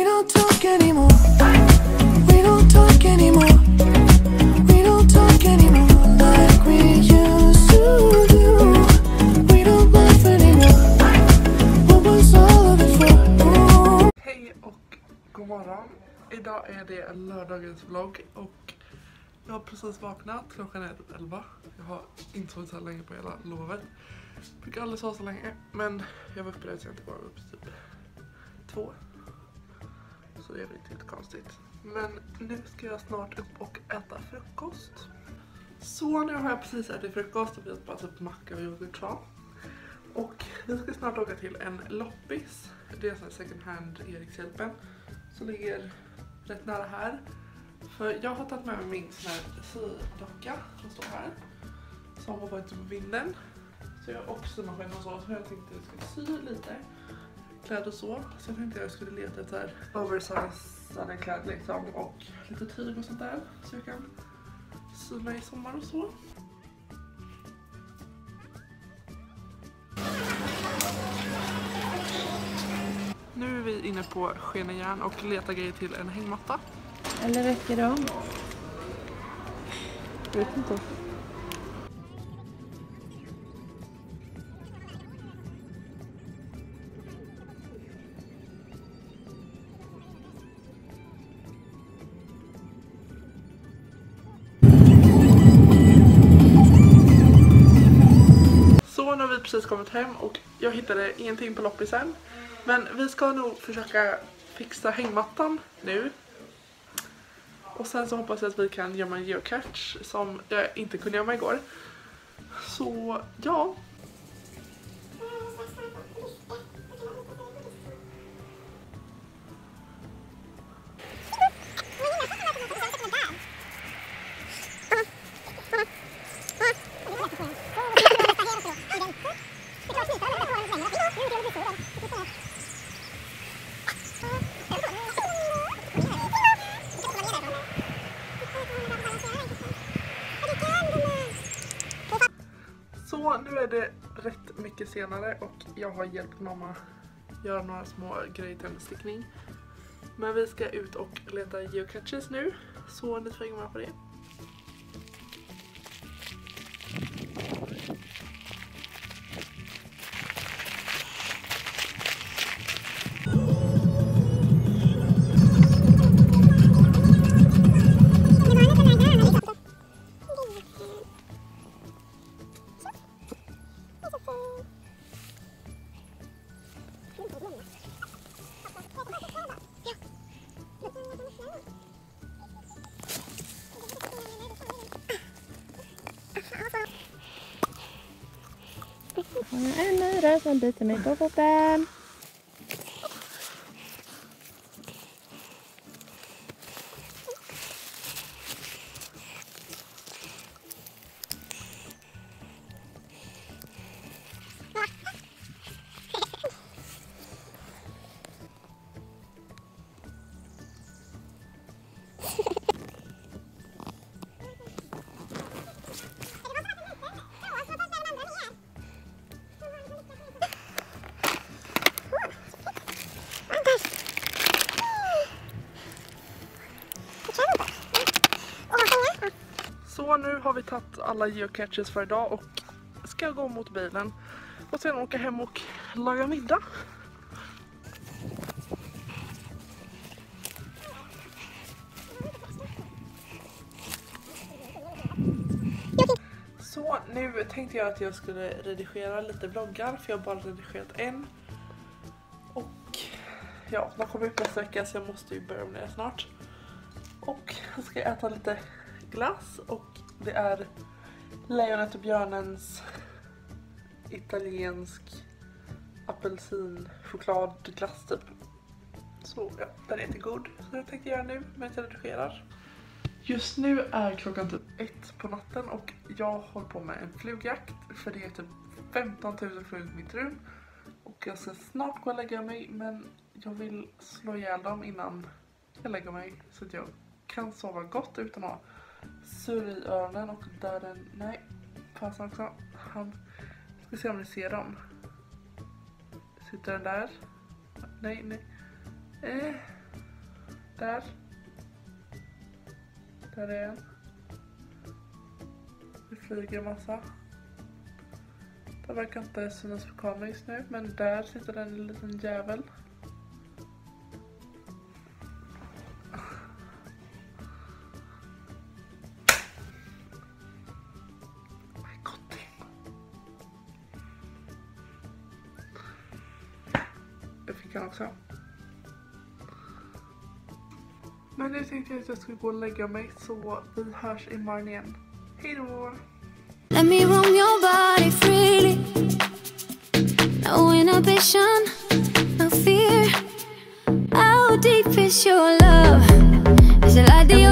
We don't talk anymore. We don't talk anymore. We don't talk anymore like we used to do. We don't laugh anymore. What was all of it for? Hej och god morgon. Idag är det lördagens vlogg och jag har precis vaknat. Klockan är typ 11. Jag har inte sovit så här länge på hela lovet. Brukar aldrig sova så länge men jag var uppe rätt sent igår. Var uppe typ två. Så det är inte helt konstigt. Men nu ska jag snart upp och äta frukost. Så nu har jag precis ätit frukost och vi har bara upp macka och yoghurt och vi ska snart åka till en loppis. Det är en här second hand Erikshjälpen. Som ligger rätt nära här. För jag har tagit med mig min sån här sydocka som står här. Som har varit på vinden. Så jag har också maskinen och så. Så jag tänkte att jag skulle sy lite kläder och så. Så jag tänkte jag skulle leta efter oversizade kläder liksom. Och lite tyg och sånt där. Så jag kan sy mig i sommar och så. Nu är vi inne på Skenejärn och letar grejer till en hängmatta. Eller räcker de? Jag vet inte. Precis kommit hem och jag hittade ingenting på loppisen. Men vi ska nog försöka fixa hängmattan nu. Och sen så hoppas jag att vi kan gömma en geocache som jag inte kunde gömma igår. Så ja. Mycket senare och jag har hjälpt mamma göra några små grejer till hennes stickning. Men vi ska ut och leta geocaches nu, så ni får hänga med på det. En myra som biter mig på foten. Så nu har vi tagit alla geocaches för idag och ska gå mot bilen och sen åka hem och laga middag. Så nu tänkte jag att jag skulle redigera lite vloggar för jag har bara redigerat en. Och ja, de kommer ut nästa vecka så jag måste ju börja med det snart. Och jag ska äta lite glass och det är Lejonet och björnens italiensk apelsinchokladglass typ. Så ja, den är inte god. Så jag tänkte göra nu medan jag redigerar. Just nu är klockan typ ett på natten och jag håller på med en flugjakt för det är typ 15 000 flugor i mitt rum. Och jag ska snart gå och lägga mig men jag vill slå ihjäl dem innan jag lägger mig så att jag kan sova gott utan att ha surr i öronen och där den, nej, fasen också, han, ska se om ni ser dem. Sitter den där? Nej, nej. Eh, Där. Där är en. Det flyger massa. Den verkar inte synas på kameran just nu, men där sitter den en liten jävel. Det fick han också. Men nu tänkte jag att jag skulle gå och lägga mig så vi hörs imorgon igen. Hejdå! Let me roam your body freely. No inhibition, no fear. How deep is your love? Is it like the